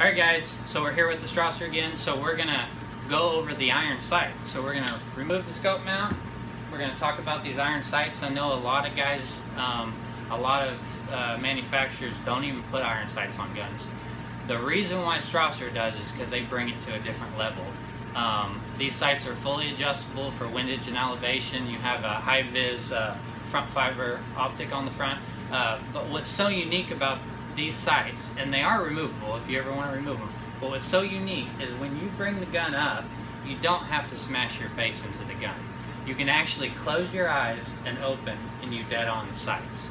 Alright guys, so we're here with the Strasser again, so we're going to go over the iron sights. So we're going to remove the scope mount, we're going to talk about these iron sights. I know a lot of guys, um, a lot of uh, manufacturers don't even put iron sights on guns. The reason why Strasser does is because they bring it to a different level. Um, these sights are fully adjustable for windage and elevation. You have a high-vis uh, front fiber optic on the front. Uh, but what's so unique about these sights, and they are removable if you ever want to remove them, but what's so unique is when you bring the gun up, you don't have to smash your face into the gun. You can actually close your eyes and open and you dead on the sights.